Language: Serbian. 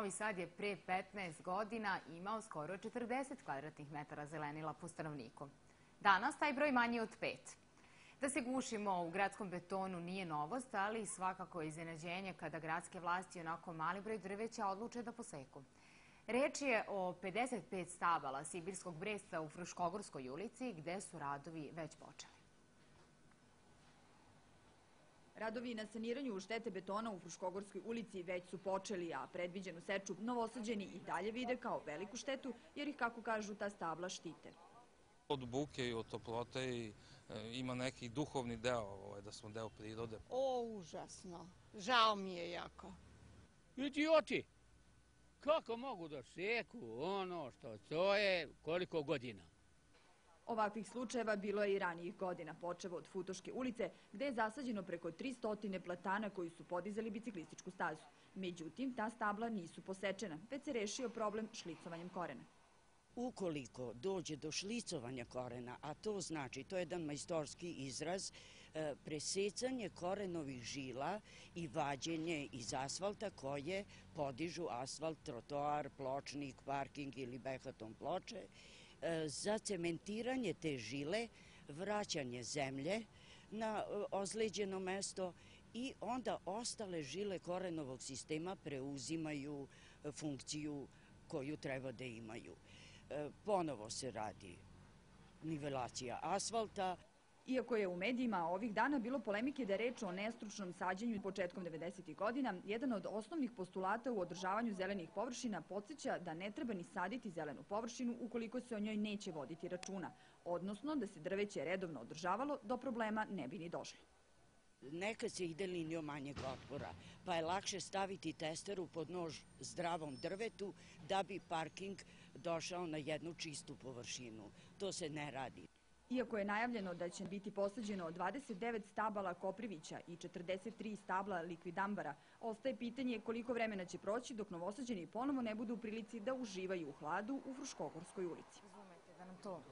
Novi Sad je pre 15 godina imao skoro 40 kvadratnih metara zelenila po stanovniku. Danas taj broj manji od 5. Da se gušimo u gradskom betonu nije novost, ali svakako je iznenađenje kada gradske vlasti onako mali broj drveća odluče da poseku. Reč je o 55 stabala Sibirskog bresta u Fruškogorskoj ulici, gde su radovi već počeli. Radovi na saniranju štete betona u Fruškogorskoj ulici već su počeli, a predviđenu seču novosađeni i dalje vide kao veliku štetu, jer ih, kako kažu, ta stabla štite. Od buke i od toplote i e, ima neki duhovni deo, ovaj, da smo deo prirode. O, užasno. Žao mi je jako. Idioti! Kako mogu da seku ono što to je koliko godina? Ovakvih slučajeva bilo je i ranijih godina, počevo od Futoške ulice, gde je zasađeno preko 300 platana koji su podizali biciklističku stazu. Međutim, ta stabla nisu posečena, već se rešio problem šlicovanjem korena. Ukoliko dođe do šlicovanja korena, a to znači, to je jedan majstorski izraz, e, presecanje korenovih žila i vađenje iz asfalta koje podižu asfalt, trotoar, pločnik, parking ili behaton ploče, za cementiranje te žile, vraćanje zemlje na e, ozleđeno mesto i onda ostale žile korenovog sistema preuzimaju funkciju koju treba da imaju. E, ponovo se radi nivelacija asfalta. Iako je u medijima ovih dana bilo polemike da je reč o nestručnom sađenju početkom 90. godina, jedan od osnovnih postulata u održavanju zelenih površina podsjeća da ne treba ni saditi zelenu površinu ukoliko se o njoj neće voditi računa, odnosno da se drveće redovno održavalo, do problema ne bi ni došlo. Nekad se ide linijom manjeg otpora, pa je lakše staviti testeru pod nož zdravom drvetu da bi parking došao na jednu čistu površinu. To se ne radi. Iako je najavljeno da će biti posađeno 29 stabala Koprivića i 43 stabla Likvidambara, ostaje pitanje koliko vremena će proći dok novosađeni ponovo ne budu u prilici da uživaju u hladu u Fruškogorskoj ulici. Razumete da nam to